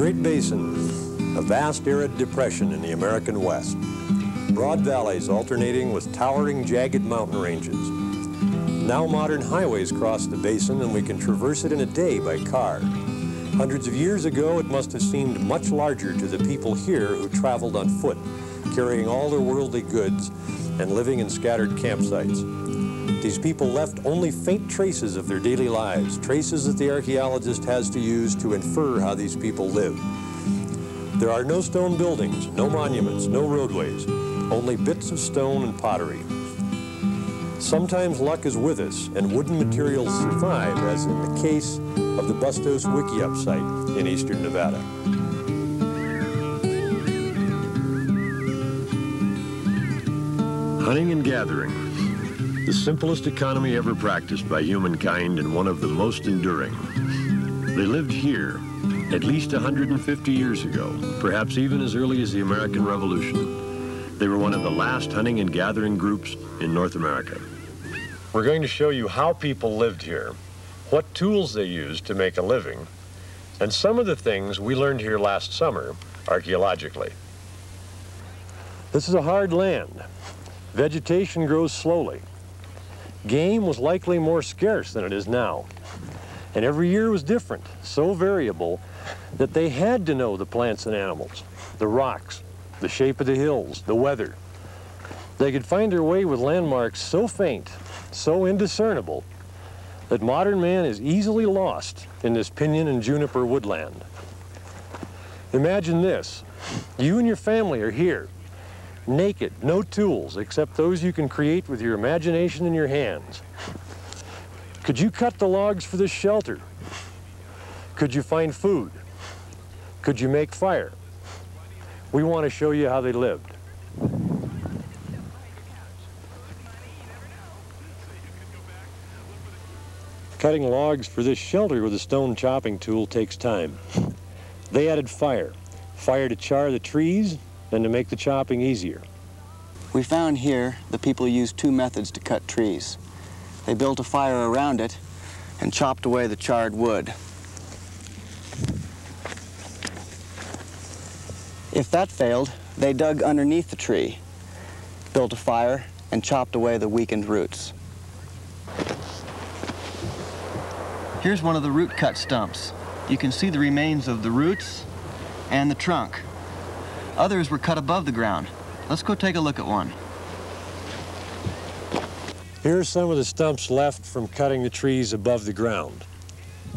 Great Basin, a vast arid depression in the American West. Broad valleys alternating with towering jagged mountain ranges. Now modern highways cross the basin and we can traverse it in a day by car. Hundreds of years ago, it must have seemed much larger to the people here who traveled on foot, carrying all their worldly goods and living in scattered campsites. These people left only faint traces of their daily lives, traces that the archaeologist has to use to infer how these people lived. There are no stone buildings, no monuments, no roadways, only bits of stone and pottery. Sometimes luck is with us and wooden materials survive, as in the case of the Bustos Wickiup site in eastern Nevada. Hunting and gathering, the simplest economy ever practiced by humankind and one of the most enduring. They lived here at least 150 years ago, perhaps even as early as the American Revolution. They were one of the last hunting and gathering groups in North America. We're going to show you how people lived here, what tools they used to make a living, and some of the things we learned here last summer archaeologically. This is a hard land. Vegetation grows slowly. Game was likely more scarce than it is now. And every year was different, so variable that they had to know the plants and animals, the rocks, the shape of the hills, the weather. They could find their way with landmarks so faint, so indiscernible, that modern man is easily lost in this pinyon and juniper woodland. Imagine this. You and your family are here, naked, no tools except those you can create with your imagination and your hands. Could you cut the logs for this shelter? Could you find food? Could you make fire? We want to show you how they lived. Cutting logs for this shelter with a stone chopping tool takes time. They added fire, fire to char the trees and to make the chopping easier. We found here the people used two methods to cut trees. They built a fire around it and chopped away the charred wood. If that failed, they dug underneath the tree, built a fire, and chopped away the weakened roots. Here's one of the root cut stumps. You can see the remains of the roots and the trunk. Others were cut above the ground. Let's go take a look at one. Here are some of the stumps left from cutting the trees above the ground.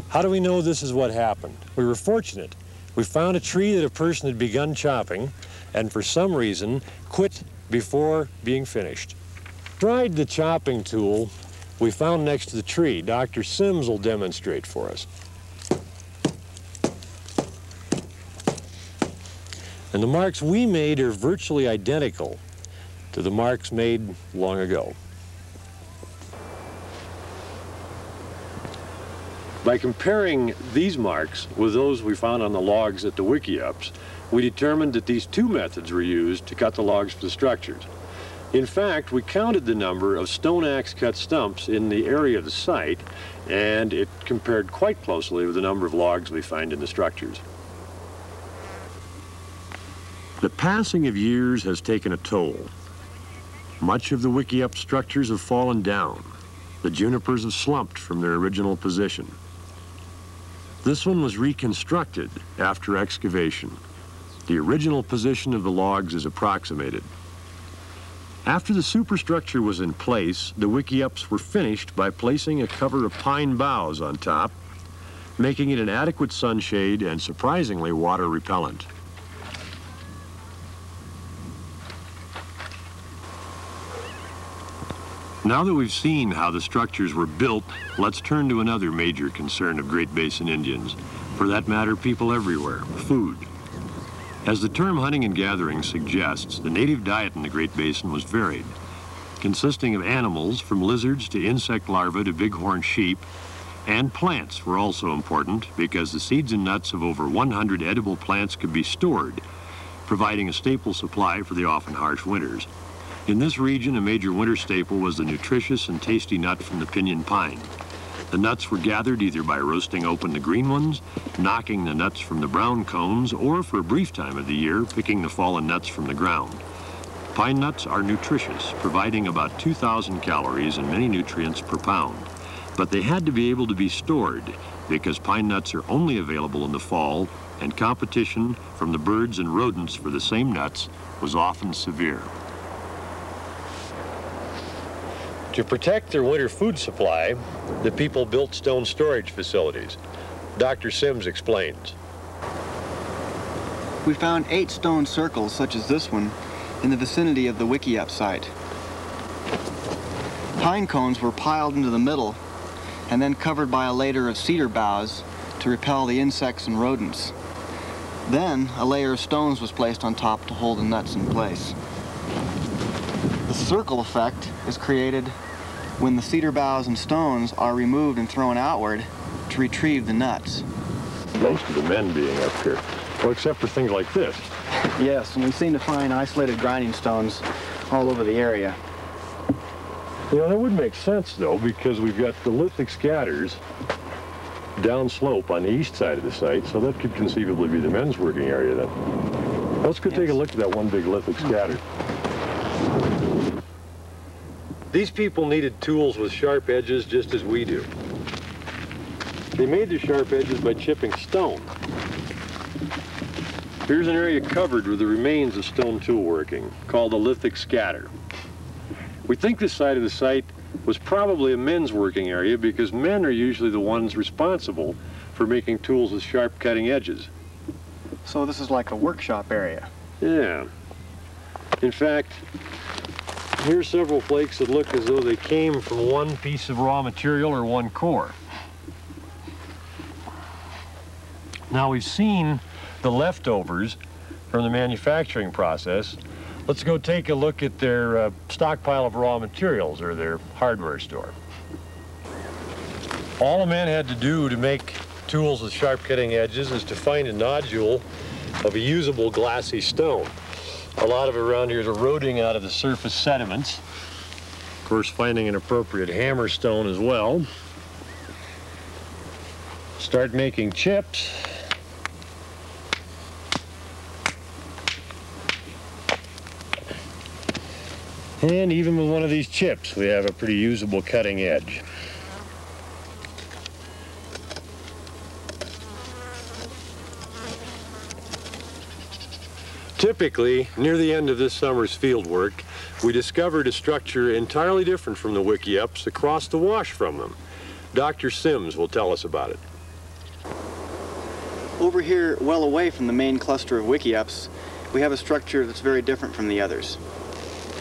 How do we know this is what happened? We were fortunate. We found a tree that a person had begun chopping and for some reason quit before being finished. Tried the chopping tool we found next to the tree. Dr. Simms will demonstrate for us. And the marks we made are virtually identical to the marks made long ago. By comparing these marks with those we found on the logs at the Wickiups, we determined that these two methods were used to cut the logs for the structures. In fact, we counted the number of stone axe cut stumps in the area of the site, and it compared quite closely with the number of logs we find in the structures. The passing of years has taken a toll. Much of the Wickiup structures have fallen down. The junipers have slumped from their original position. This one was reconstructed after excavation. The original position of the logs is approximated. After the superstructure was in place, the Wickiups were finished by placing a cover of pine boughs on top, making it an adequate sunshade and surprisingly water repellent. Now that we've seen how the structures were built, let's turn to another major concern of Great Basin Indians. For that matter, people everywhere, food. As the term hunting and gathering suggests, the native diet in the Great Basin was varied, consisting of animals from lizards to insect larvae to bighorn sheep, and plants were also important because the seeds and nuts of over 100 edible plants could be stored, providing a staple supply for the often harsh winters. In this region, a major winter staple was the nutritious and tasty nut from the pinyon pine. The nuts were gathered either by roasting open the green ones, knocking the nuts from the brown cones, or for a brief time of the year, picking the fallen nuts from the ground. Pine nuts are nutritious, providing about 2,000 calories and many nutrients per pound. But they had to be able to be stored because pine nuts are only available in the fall and competition from the birds and rodents for the same nuts was often severe. To protect their winter food supply, the people built stone storage facilities. Dr. Simms explains. We found eight stone circles, such as this one, in the vicinity of the Wickiup site. Pine cones were piled into the middle and then covered by a layer of cedar boughs to repel the insects and rodents. Then a layer of stones was placed on top to hold the nuts in place. The circle effect is created when the cedar boughs and stones are removed and thrown outward to retrieve the nuts. Most of the men being up here, well, except for things like this. Yes, and we seem to find isolated grinding stones all over the area. You know, that would make sense, though, because we've got the lithic scatters downslope on the east side of the site, so that could conceivably be the men's working area then. Let's go yes. take a look at that one big lithic scatter. These people needed tools with sharp edges just as we do. They made the sharp edges by chipping stone. Here's an area covered with the remains of stone tool working, called the lithic scatter. We think this side of the site was probably a men's working area because men are usually the ones responsible for making tools with sharp cutting edges. So this is like a workshop area? Yeah. In fact, here's several flakes that look as though they came from one piece of raw material or one core. Now we've seen the leftovers from the manufacturing process Let's go take a look at their uh, stockpile of raw materials or their hardware store. All a man had to do to make tools with sharp cutting edges is to find a nodule of a usable glassy stone. A lot of it around here is eroding out of the surface sediments. Of course, finding an appropriate hammer stone as well. Start making chips. And even with one of these chips, we have a pretty usable cutting edge. Typically, near the end of this summer's field work, we discovered a structure entirely different from the Wickiups across the wash from them. Dr. Simms will tell us about it. Over here, well away from the main cluster of Wickiups, we have a structure that's very different from the others.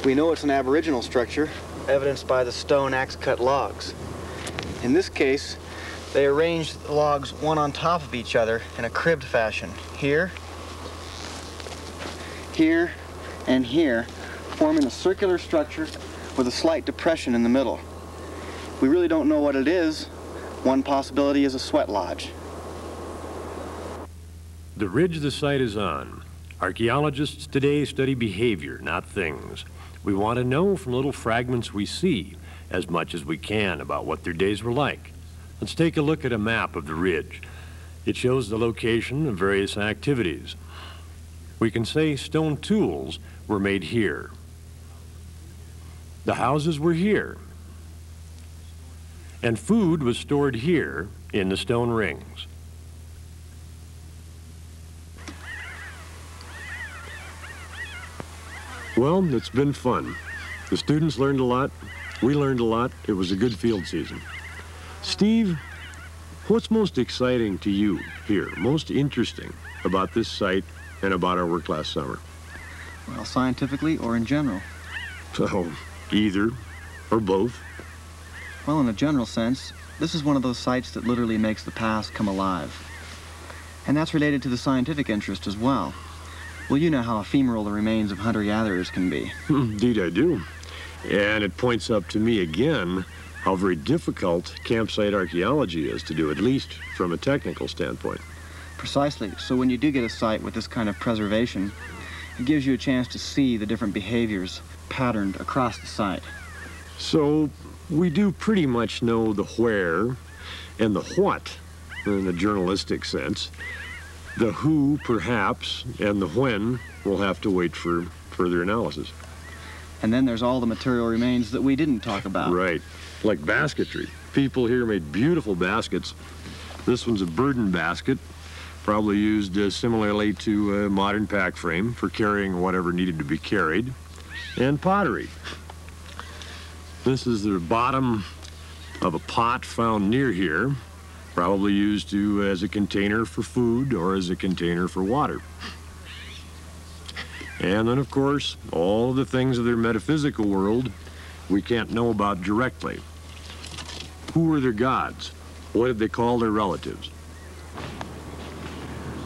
We know it's an aboriginal structure, evidenced by the stone axe-cut logs. In this case, they arranged the logs one on top of each other in a cribbed fashion. Here, here, and here, forming a circular structure with a slight depression in the middle. We really don't know what it is. One possibility is a sweat lodge. The ridge the site is on. Archaeologists today study behavior, not things. We want to know from little fragments we see as much as we can about what their days were like. Let's take a look at a map of the ridge. It shows the location of various activities. We can say stone tools were made here. The houses were here. And food was stored here in the stone rings. Well, it's been fun. The students learned a lot. We learned a lot. It was a good field season. Steve, what's most exciting to you here, most interesting about this site and about our work last summer? Well, scientifically or in general? So, either or both. Well, in a general sense, this is one of those sites that literally makes the past come alive. And that's related to the scientific interest as well. Well, you know how ephemeral the remains of hunter-gatherers can be. Hmm, indeed I do. And it points up to me again how very difficult campsite archaeology is to do, at least from a technical standpoint. Precisely. So when you do get a site with this kind of preservation, it gives you a chance to see the different behaviors patterned across the site. So we do pretty much know the where and the what in the journalistic sense. The who, perhaps, and the when will have to wait for further analysis. And then there's all the material remains that we didn't talk about. Right, like basketry. People here made beautiful baskets. This one's a burden basket, probably used uh, similarly to a modern pack frame for carrying whatever needed to be carried. And pottery. This is the bottom of a pot found near here, probably used to as a container for food or as a container for water. And then, of course, all the things of their metaphysical world we can't know about directly. Who were their gods? What did they call their relatives?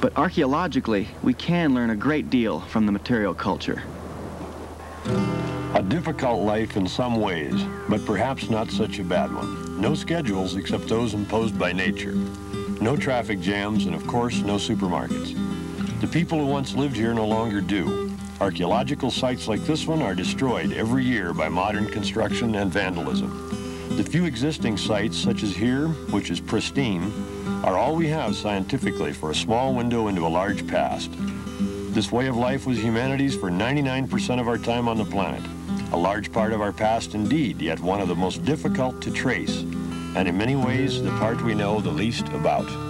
But archaeologically, we can learn a great deal from the material culture. A difficult life in some ways, but perhaps not such a bad one. No schedules except those imposed by nature. No traffic jams, and of course, no supermarkets. The people who once lived here no longer do. Archaeological sites like this one are destroyed every year by modern construction and vandalism. The few existing sites, such as here, which is pristine, are all we have scientifically for a small window into a large past. This way of life was humanity's for 99% of our time on the planet. A large part of our past indeed, yet one of the most difficult to trace, and in many ways the part we know the least about.